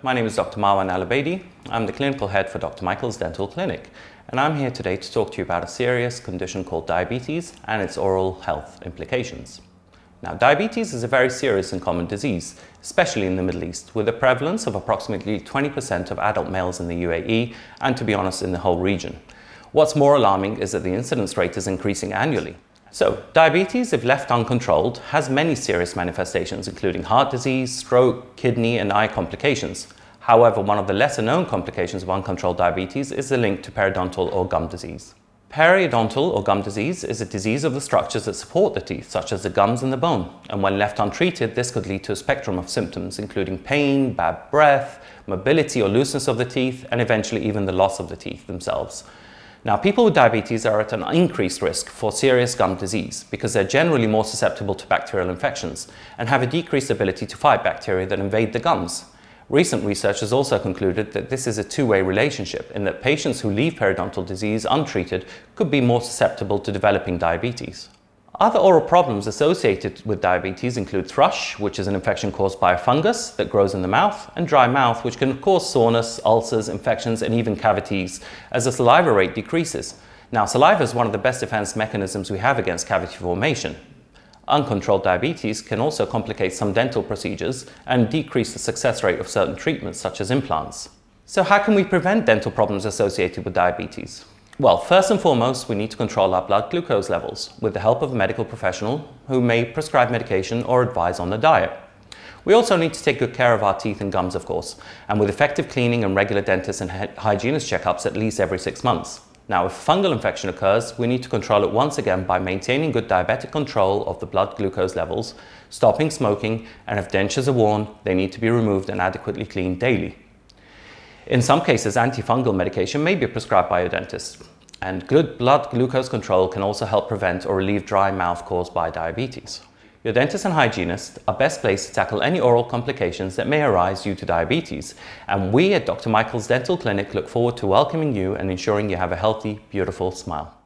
My name is Dr. Marwan Al-Obeidi. I'm the clinical head for Dr. Michael's Dental Clinic, and I'm here today to talk to you about a serious condition called diabetes and its oral health implications. Now, diabetes is a very serious and common disease, especially in the Middle East, with a prevalence of approximately 20% of adult males in the UAE, and to be honest, in the whole region. What's more alarming is that the incidence rate is increasing annually. So, diabetes, if left uncontrolled, has many serious manifestations, including heart disease, stroke, kidney, and eye complications. However, one of the lesser known complications of uncontrolled diabetes is the link to periodontal or gum disease. Periodontal or gum disease is a disease of the structures that support the teeth, such as the gums and the bone. And when left untreated, this could lead to a spectrum of symptoms, including pain, bad breath, mobility or looseness of the teeth, and eventually even the loss of the teeth themselves. Now, people with diabetes are at an increased risk for serious gum disease because they're generally more susceptible to bacterial infections and have a decreased ability to fight bacteria that invade the gums. Recent research has also concluded that this is a two-way relationship in that patients who leave periodontal disease untreated could be more susceptible to developing diabetes. Other oral problems associated with diabetes include thrush, which is an infection caused by a fungus that grows in the mouth, and dry mouth, which can cause soreness, ulcers, infections, and even cavities as the saliva rate decreases. Now, saliva is one of the best defense mechanisms we have against cavity formation. Uncontrolled diabetes can also complicate some dental procedures and decrease the success rate of certain treatments, such as implants. So how can we prevent dental problems associated with diabetes? Well, first and foremost, we need to control our blood glucose levels with the help of a medical professional who may prescribe medication or advise on the diet. We also need to take good care of our teeth and gums, of course, and with effective cleaning and regular dentist and hygienist checkups at least every six months. Now, if fungal infection occurs, we need to control it once again by maintaining good diabetic control of the blood glucose levels, stopping smoking, and if dentures are worn, they need to be removed and adequately cleaned daily. In some cases, antifungal medication may be prescribed by a dentist. And good blood glucose control can also help prevent or relieve dry mouth caused by diabetes. Your dentist and hygienist are best placed to tackle any oral complications that may arise due to diabetes. And we at Dr. Michael's Dental Clinic look forward to welcoming you and ensuring you have a healthy, beautiful smile.